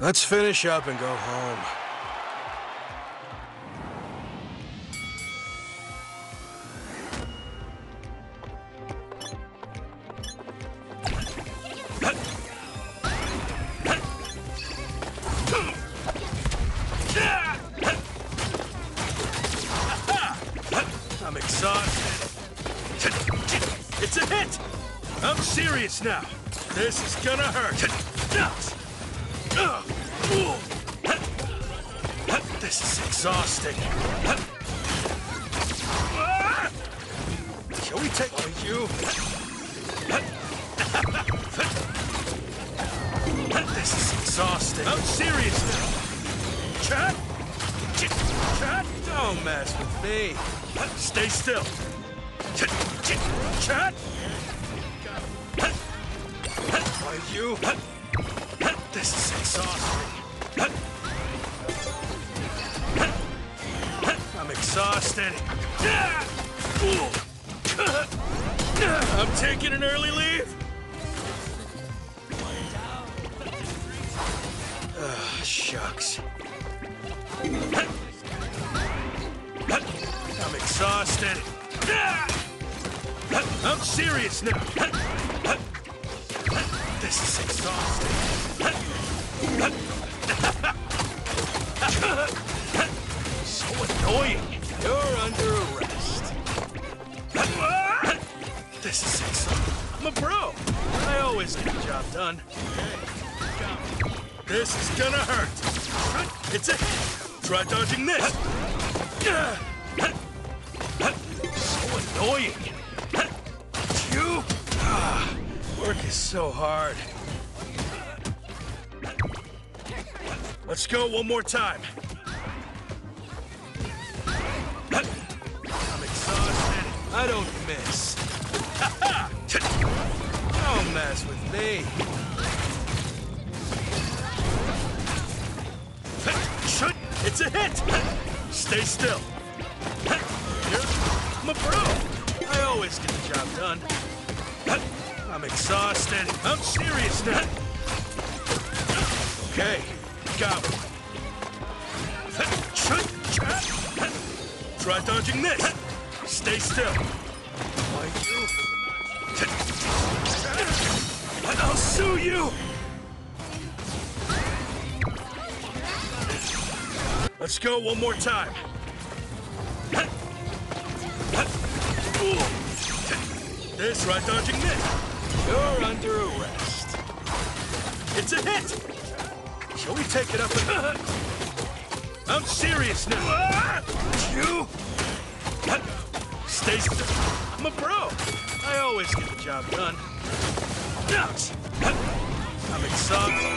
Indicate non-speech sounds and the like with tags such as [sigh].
Let's finish up and go home. I'm exhausted. It's a hit! I'm serious now. This is gonna hurt. This is exhausting. Shall we take on you? This is exhausting. I'm serious now. Chat? Chat? Don't mess with me. Stay still. Chat? Are you? This is exhausting. I'm exhausted. I'm taking an early leave. Ah, shucks. I'm exhausted. I'm serious now. This is exhausting. So annoying. You're under arrest. This is exhausting. I'm a pro. I always get the job done. This is gonna hurt. It's it. Try dodging this. So annoying. You? Ah, work is so hard. Let's go one more time. I'm exhausted. I don't miss. [laughs] Don't mess with me. It's a hit! Stay still. I'm a pro. I always get the job done. I'm exhausted. I'm serious now. Okay, Try dodging this. Stay still. I'll sue you! Let's go one more time. This right dodging this. You're under arrest. It's a hit. Shall we take it up and... I'm serious now. You? Stay still. I'm a pro. I always get the job done. I'm exhausted.